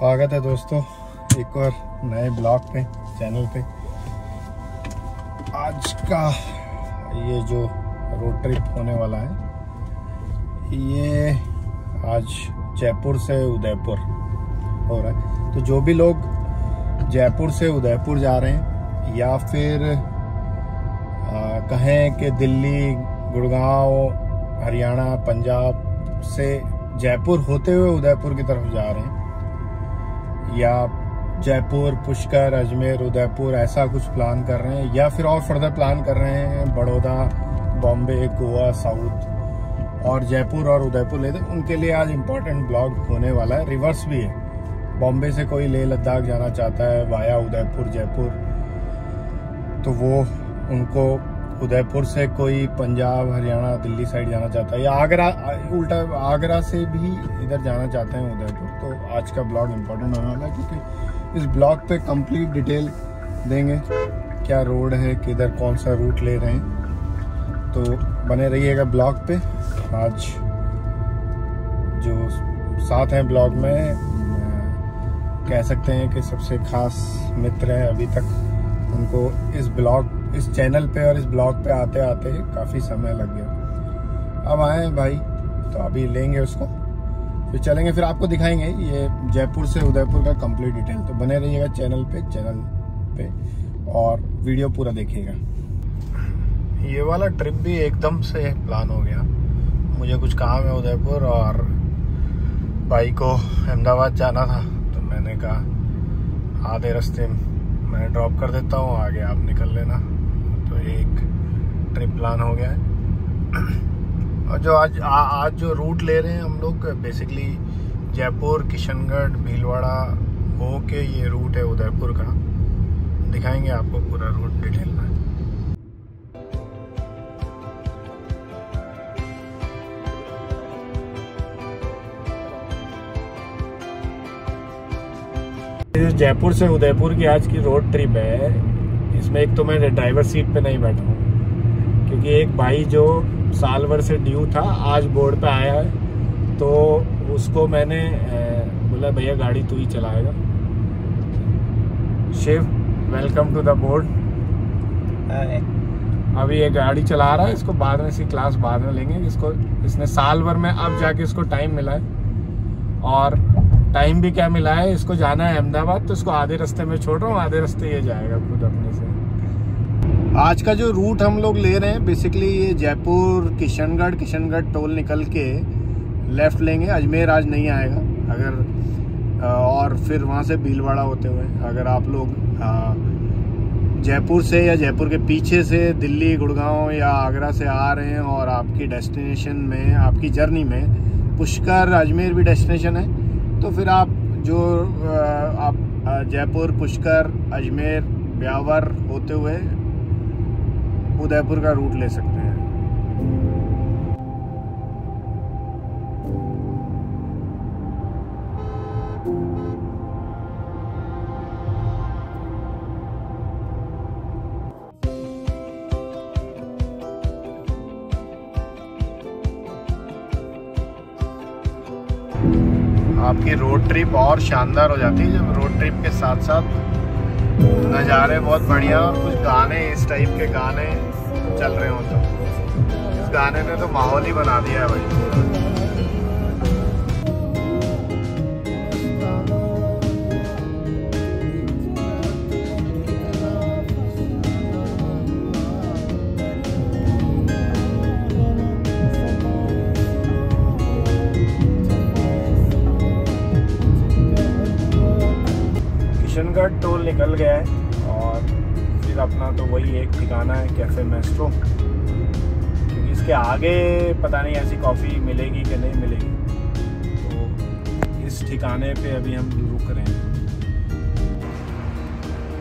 स्वागत है दोस्तों एक और नए ब्लॉग पे चैनल पे। आज का ये जो रोड ट्रिप होने वाला है ये आज जयपुर से उदयपुर हो रहा है। तो जो भी लोग जयपुर से उदयपुर जा रहे हैं या फिर आ, कहें कि दिल्ली गुड़गांव हरियाणा पंजाब से जयपुर होते हुए उदयपुर की तरफ़ जा रहे हैं या जयपुर, पुष्कर, अजमेर, उदयपुर ऐसा कुछ प्लान कर रहे हैं, या फिर और फर्दर प्लान कर रहे हैं, बड़ौदा, बॉम्बे, गोवा, साउथ, और जयपुर और उदयपुर लेते उनके लिए आज इम्पोर्टेंट ब्लॉग होने वाला है। रिवर्स भी है। बॉम्बे से कोई लेह लद्दाख जाना चाहता है, वाया उदयपुर, जयपुर तो वो उनको उदयपुर से कोई पंजाब, हरियाणा, दिल्ली साइड जाना चाहता है या आगरा, उल्टा आगरा से भी इधर जाना चाहते हैं उदयपुर। तो आज का ब्लॉग इम्पोर्टेंट होने वाला है क्योंकि इस ब्लॉग पे कंप्लीट डिटेल देंगे, क्या रोड है, किधर कौन सा रूट ले रहे हैं। तो बने रहिएगा ब्लॉग पे। आज जो साथ हैं ब्लॉग में कह सकते हैं कि सबसे खास मित्र हैं अभी तक उनको इस ब्लॉग इस चैनल पे और इस ब्लॉग पे आते आते काफ़ी समय लग गया। अब आए भाई तो अभी लेंगे उसको। फिर चलेंगे, फिर आपको दिखाएँगे। ये जयपुर से उदयपुर का कंप्लीट डिटेल तो बने रहिएगा चैनल पे चैनल पे, और वीडियो पूरा देखिएगा। ये वाला ट्रिप भी एकदम से प्लान हो गया। मुझे कुछ काम है उदयपुर और भाई को अहमदाबाद जाना था तो मैंने कहा, आधे रास्ते मैं ड्रॉप कर देता हूँ, आगे आप निकल लेना। एक ट्रिप प्लान हो गया है। और जो आज आ, आज जो रूट ले रहे हैं हम लोग बेसिकली जयपुर किशनगढ़ भीलवाड़ा हो के ये रूट है उदयपुर का। दिखाएँगे आपको पूरा रूट डिटेल में। जयपुर से उदयपुर की आज की रोड ट्रिप है। इसमें एक तो मैं ड्राइवर सीट पे नहीं बैठा हूँ। क्योंकि एक भाई जो साल भर से ड्यू था आज बोर्ड पे आया है तो उसको मैंने बोला भैया गाड़ी तू ही चलाएगा। Shiv welcome to the board अभी ये गाड़ी चला रहा है इसको बाद में इसकी क्लास बाद में लेंगे। इसको इसने साल भर में अब जाके इसको टाइम मिला है। और टाइम भी क्या मिला है इसको जाना है अहमदाबाद तो इसको आधे रास्ते में छोड़ रहा हूँ आधे रास्ते ये जाएगा खुद अपने से। आज का जो रूट हम लोग ले रहे हैं बेसिकली ये जयपुर, किशनगढ़ किशनगढ़ टोल निकल के लेफ़्ट लेंगे। अजमेर आज नहीं आएगा। अगर और फिर वहाँ से भीलवाड़ा होते हुए, अगर आप लोग जयपुर से या जयपुर के पीछे से दिल्ली, गुड़गांव या आगरा से आ रहे हैं और आपकी डेस्टिनेशन में, आपकी जर्नी में पुष्कर, अजमेर भी डेस्टिनेशन है तो फिर आप जो आप जयपुर, पुष्कर, अजमेर, ब्यावर होते हुए उदयपुर का रूट ले सकते हैं। आपकी रोड ट्रिप और शानदार हो जाती है जब रोड ट्रिप के साथ साथ नज़ारे बहुत बढ़िया, कुछ गाने इस टाइप के गाने चल रहे हो तो। इस गाने ने तो माहौल ही बना दिया है भाई। किशनगढ़ टोल निकल गया है। फिर अपना तो वही एक ठिकाना है कैफ़े मेस्ट्रो क्योंकि इसके आगे पता नहीं ऐसी कॉफ़ी मिलेगी कि नहीं मिलेगी। तो इस ठिकाने पे अभी हम रुक रहे हैं।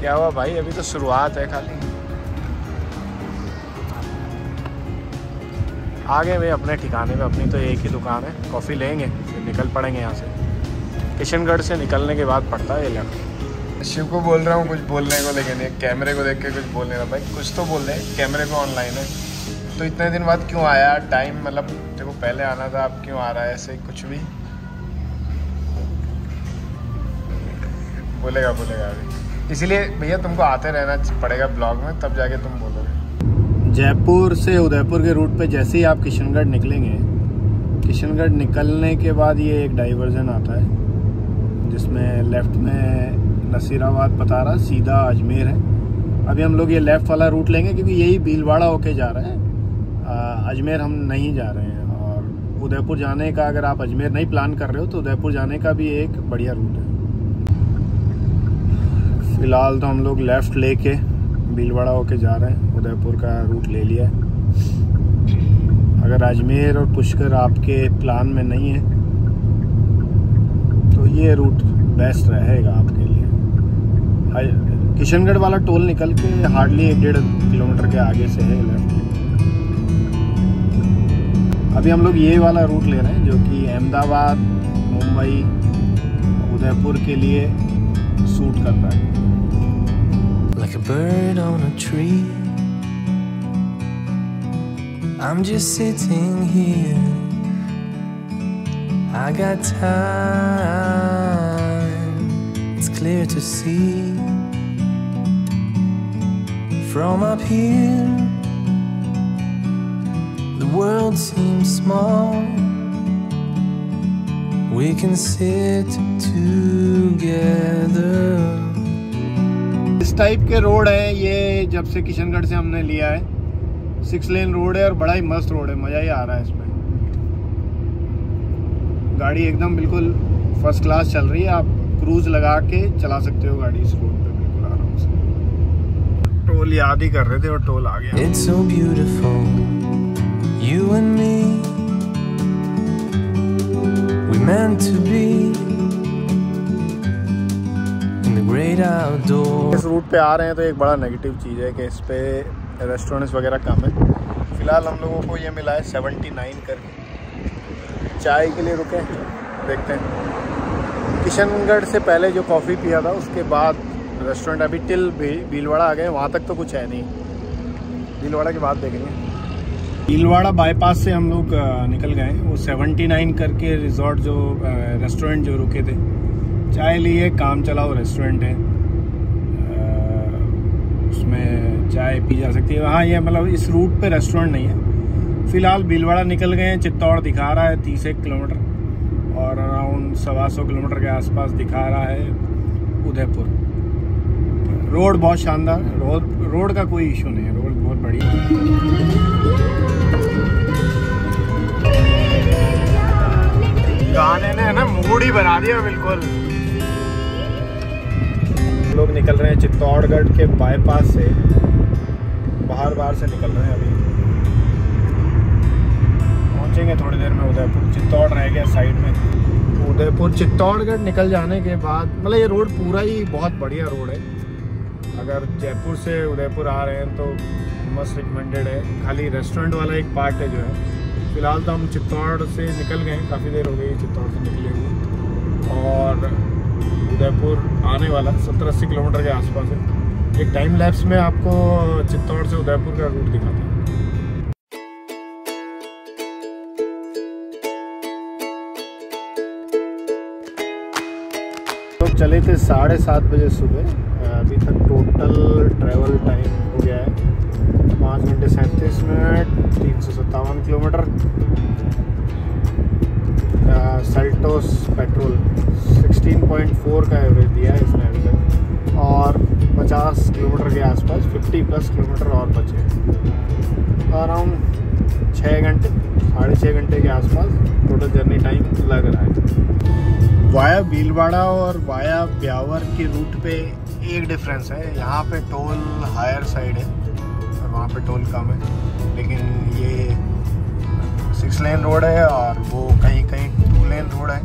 क्या हुआ भाई? अभी तो शुरुआत है खाली। आगे भाई अपने ठिकाने पे अपनी तो एक ही दुकान है। कॉफ़ी लेंगे, फिर निकल पड़ेंगे यहाँ से। किशनगढ़ से निकलने के बाद पड़ता है ये लड़का। शिव को बोल रहा हूँ कुछ बोलने को, लेकिन एक कैमरे को देख के कुछ बोलने का भाई, कुछ तो बोल रहे कैमरे को ऑनलाइन है। तो इतने दिन बाद क्यों आया? टाइम मतलब देखो, पहले आना था, अब क्यों आ रहा है? ऐसे कुछ भी। बोलेगा बोलेगा अभी। इसीलिए भैया, तुमको आते रहना पड़ेगा ब्लॉग में, तब जाके तुम बोलोगे। जयपुर से उदयपुर के रूट पे जैसे ही आप किशनगढ़ निकलेंगे, किशनगढ़ निकलने के बाद ये एक डाइवर्जन आता है, जिसमें लेफ़्ट में नसीराबाद बता रहा सीधा अजमेर है। अभी हम लोग ये लेफ़्ट वाला रूट लेंगे क्योंकि यही भीलवाड़ा होके जा रहे हैं। अजमेर हम नहीं जा रहे हैं और उदयपुर जाने का अगर आप अजमेर नहीं प्लान कर रहे हो तो उदयपुर जाने का भी एक बढ़िया रूट है। फ़िलहाल तो हम लोग लेफ़्ट लेके भीलवाड़ा होके जा रहे हैं। उदयपुर का रूट ले लिया है। अगर अजमेर और पुष्कर आपके प्लान में नहीं है तो ये रूट बेस्ट रहेगा आपके किशनगढ़ वाला टोल निकल के हार्डली एक डेढ़ किलोमीटर के आगे से है अभी हम लोग ये वाला रूट ले रहे हैं, जो कि अहमदाबाद, मुंबई, उदयपुर के लिए सूट करता है। Like a bird on a tree. I'm just sitting here. I got time. It's clear to see. From up here, the world seems small. We can sit together. इस टाइप के रोड है ये जब से किशनगढ़ से हमने लिया है सिक्स लेन रोड है और बड़ा ही मस्त रोड है मज़ा ही आ रहा है इसमें गाड़ी एकदम बिल्कुल फ़र्स्ट क्लास चल रही है आप क्रूज लगा के चला सकते हो गाड़ी इस रोड टोल याद ही कर रहे थे और टोल आ गया। It's so beautiful You and me. We meant to be In the great outdoors. इस रूट पे आ रहे हैं तो एक बड़ा नेगेटिव चीज़ है कि इस पे रेस्टोरेंट्स वगैरह कम है। फ़िलहाल हम लोगों को ये मिला है सेवेंटी नाइन करके। चाय के लिए रुके देखते हैं। किशनगढ़ से पहले जो कॉफ़ी पिया था उसके बाद रेस्टोरेंट, अभी टिल भीलवाड़ा आ गए, वहाँ तक तो कुछ है नहीं। भीलवाड़ा के बाद देखेंगे। भीलवाड़ा बाईपास से हम लोग निकल गए। वो 79 करके रिजॉर्ट जो रेस्टोरेंट जो रुके थे, चाय लिए, काम चलाओ रेस्टोरेंट है। उसमें चाय पी जा सकती है। हाँ ये मतलब इस रूट पे रेस्टोरेंट नहीं है। फ़िलहाल भीलवाड़ा निकल गए हैं, चित्तौड़ दिखा रहा है तीस एक किलोमीटर, और अराउंड सवा सौ किलोमीटर के आसपास दिखा रहा है, उदयपुर। रोड बहुत शानदार है रोड रोड का कोई इशू नहीं है, रोड बहुत बढ़िया गाने ने ना, मूड ही बना दिया बिल्कुल। लोग निकल रहे हैं चित्तौड़गढ़ के बाईपास से। बाहर बाहर से निकल रहे हैं अभी। पहुँचेंगे थोड़ी देर में उदयपुर, चित्तौड़ रह गया साइड में। उदयपुर, चित्तौड़गढ़ निकल जाने के बाद मतलब ये रोड पूरा ही बहुत बढ़िया रोड है। अगर जयपुर से उदयपुर आ रहे हैं तो मस्ट रिकमेंडेड है। खाली रेस्टोरेंट वाला एक पार्ट है जो है। फ़िलहाल तो हम चित्तौड़ से निकल गए काफ़ी देर हो गई चित्तौड़ से निकले हुए। और उदयपुर आने वाला, सत्तर अस्सी किलोमीटर के आसपास है। एक टाइम लैप्स में आपको चित्तौड़ से उदयपुर का रूट दिखाता हूँ। तो चले थे साढ़े सात बजे सुबह। अभी तक टोटल ट्रैवल टाइम हो गया है। पाँच घंटे सैंतीस मिनट, तीन सौ सत्तावन किलोमीटर। सेल्टोस पेट्रोल 16.4 का एवरेज दिया है इसने अभी तक। और 50 किलोमीटर के आसपास 50 प्लस किलोमीटर और बचे अराउंड छः घंटे, साढ़े छः घंटे के आसपास टोटल जर्नी टाइम लग रहा है। वाया भीलवाड़ा और वाया ब्यावर के रूट पे एक डिफरेंस है। यहाँ पे टोल हायर साइड है और वहाँ पे टोल कम है। लेकिन ये सिक्स लेन रोड है और वो कहीं कहीं टू लेन रोड है।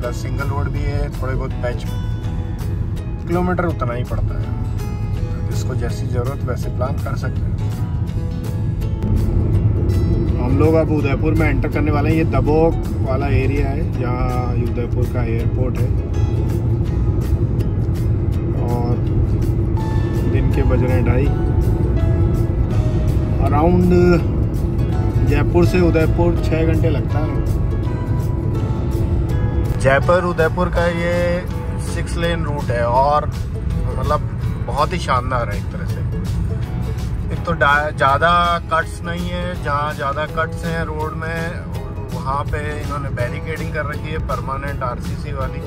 प्लस सिंगल रोड भी है, थोड़े बहुत पैच किलोमीटर उतना ही पड़ता है। जिसको जैसी ज़रूरत वैसे प्लान कर सकते हैं। हम लोग अब उदयपुर में एंटर करने वाले हैं। ये दबोक वाला एरिया है, जहाँ उदयपुर का एयरपोर्ट है। बज रहे हैं ढाई। अराउंड जयपुर से उदयपुर छः घंटे लगता है। जयपुर, उदयपुर का ये सिक्स लेन रूट है और मतलब बहुत ही शानदार है एक तरह से। एक तो ज़्यादा कट्स नहीं है, जहाँ ज़्यादा कट्स हैं रोड में, वहाँ पे इन्होंने बैरिकेडिंग कर रखी है परमानेंट आरसीसी वाली।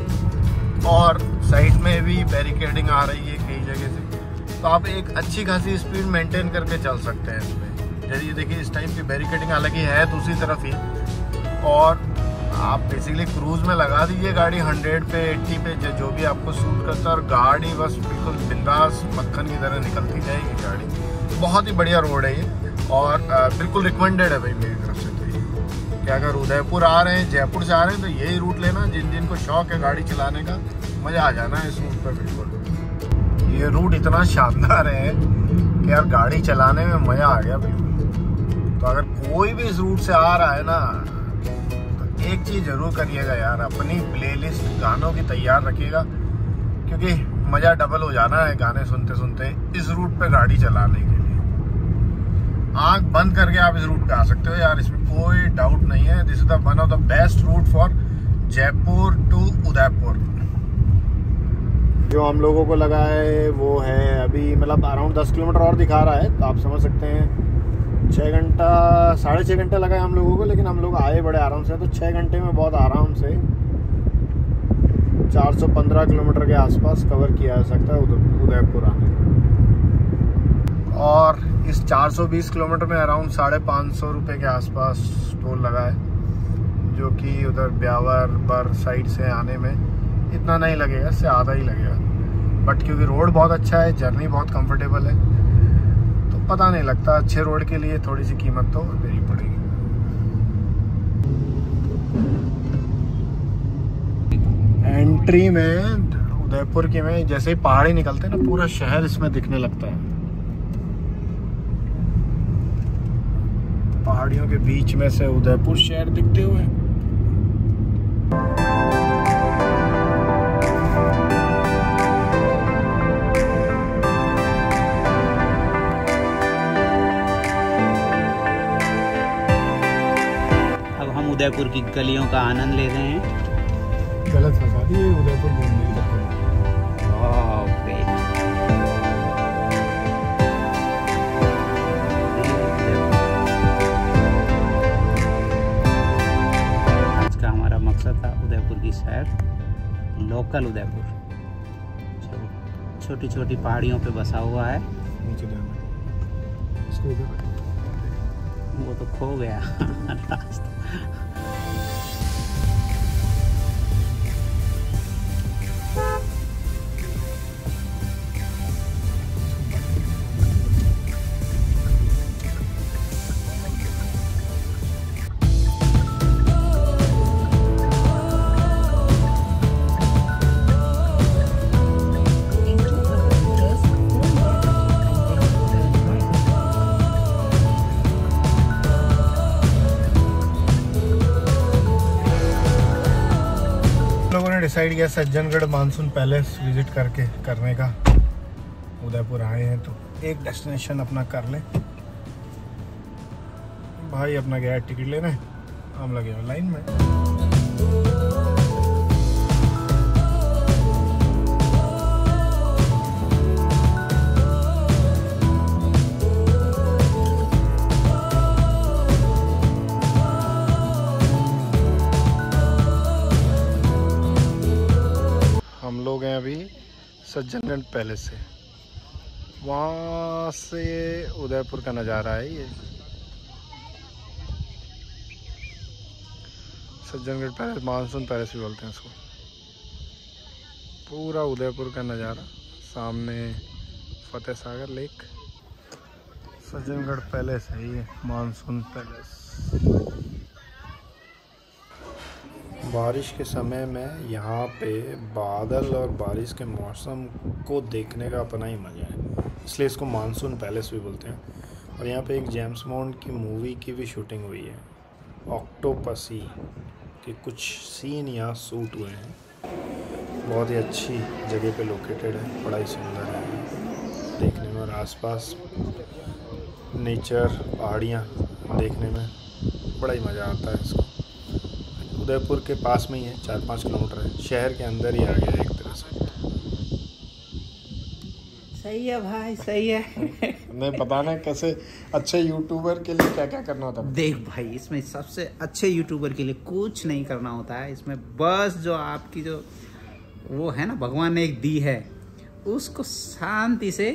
और साइड में भी बैरिकेडिंग आ रही है कई जगह से। तो आप एक अच्छी खासी स्पीड मेंटेन करके चल सकते हैं इसमें। जैसे ये देखिए, इस टाइप की बैरिकेडिंग हालाँकि है दूसरी तरफ़ ही। और आप बेसिकली क्रूज में लगा दीजिए गाड़ी 100 पे 80 पे, जो भी आपको सूट करता है। और गाड़ी बस बिल्कुल बिंदास मक्खन की तरह निकलती जाएगी गाड़ी। बहुत ही बढ़िया रोड है ये। और बिल्कुल रिकमेंडेड है भाई मेरी तरफ़ से तो ये। क्या अगर उदयपुर आ रहे हैं, जयपुर से आ रहे हैं तो यही रूट लेना। जिन जिन को शौक है गाड़ी चलाने का, मज़ा आ जाना है इस रूट पर बिल्कुल। ये रूट इतना शानदार है कि यार गाड़ी चलाने में मज़ा आ गया बिल्कुल। तो अगर कोई भी इस रूट से आ रहा है ना तो एक चीज़ ज़रूर करिएगा यार, अपनी प्लेलिस्ट गानों की तैयार रखिएगा, क्योंकि मज़ा डबल हो जाना है गाने सुनते सुनते इस रूट पे गाड़ी चलाने के लिए। आँख बंद करके आप इस रूट पे आ सकते हो यार, इसमें कोई डाउट नहीं है। This is the one of the best route for Jaipur to Udaipur जो हम लोगों को लगा है, वो है अभी मतलब अराउंड दस किलोमीटर और दिखा रहा है तो आप समझ सकते हैं। छः घंटा, साढ़े छः घंटे लगा हम लोगों को, लेकिन हम लोग आए बड़े आराम से तो छः घंटे में बहुत आराम से 415 किलोमीटर के आसपास कवर किया जा सकता है उदयपुर आने और इस 420 किलोमीटर में अराउंड साढ़े पाँच सौ रुपये के आसपास टोल लगा है, जो कि उधर ब्यावर, बर साइड से आने में इतना नहीं लगेगा, इससे आधा ही लगेगा। बट क्योंकि रोड बहुत अच्छा है जर्नी बहुत कंफर्टेबल है तो पता नहीं लगता। अच्छे रोड के लिए थोड़ी सी कीमत तो देनी पड़ेगी। एंट्री में, उदयपुर के में, जैसे ही पहाड़ी निकलते हैं ना, पूरा शहर इसमें दिखने लगता है। पहाड़ियों के बीच में से उदयपुर शहर दिखते हुए। उदयपुर की गलियों का आनंद ले रहे हैं। गलत फंसा दिए उदयपुर घूमने आज का हमारा मकसद था उदयपुर की सैर लोकल उदयपुर। छोटी छोटी पहाड़ियों पे बसा हुआ है। नीचे वो तो खो गया। रास्ता। डिसाइड किया सज्जनगढ़ मानसून पैलेस विज़िट करके करने का। उदयपुर आए हैं तो एक डेस्टिनेशन अपना कर लें। भाई अपना गया टिकट लेने, हम लगे लाइन में। सज्जनगढ़ पैलेस से वहाँ से उदयपुर का नज़ारा है ये। सज्जनगढ़ पैलेस, मानसून पैलेस भी बोलते हैं इसको। पूरा उदयपुर का नज़ारा। सामने फतेह सागर लेक। सज्जनगढ़ पैलेस है ये, मानसून पैलेस। बारिश के समय में यहाँ पे बादल और बारिश के मौसम को देखने का अपना ही मज़ा है। इसलिए इसको मानसून पैलेस भी बोलते हैं। और यहाँ पे एक जेम्स बॉन्ड की मूवी की भी शूटिंग हुई है। ऑक्टोपसी के कुछ सीन यहाँ शूट हुए हैं। बहुत ही अच्छी जगह पे लोकेटेड है, बड़ा ही सुंदर है। देखने में और आसपास नेचर, पहाड़ियाँ देखने में बड़ा ही मज़ा आता है इसको। उदयपुर के पास में ही है चार पाँच किलोमीटर है। शहर के अंदर ही आ गया एक तरह से। सही है भाई सही है। नहीं बताना कैसे अच्छे यूट्यूबर के लिए क्या क्या करना होता है। देख भाई इसमें सबसे अच्छे यूट्यूबर के लिए कुछ नहीं करना होता है। इसमें बस जो आपकी जो वो है ना भगवान ने एक दी है उसको शांति से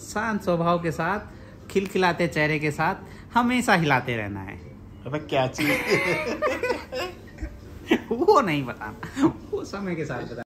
शांत स्वभाव के साथ खिलखिलाते चेहरे के साथ हमेशा हिलाते रहना है। अबे क्या चीज़? वो नहीं बताना। वो समय के साथ बता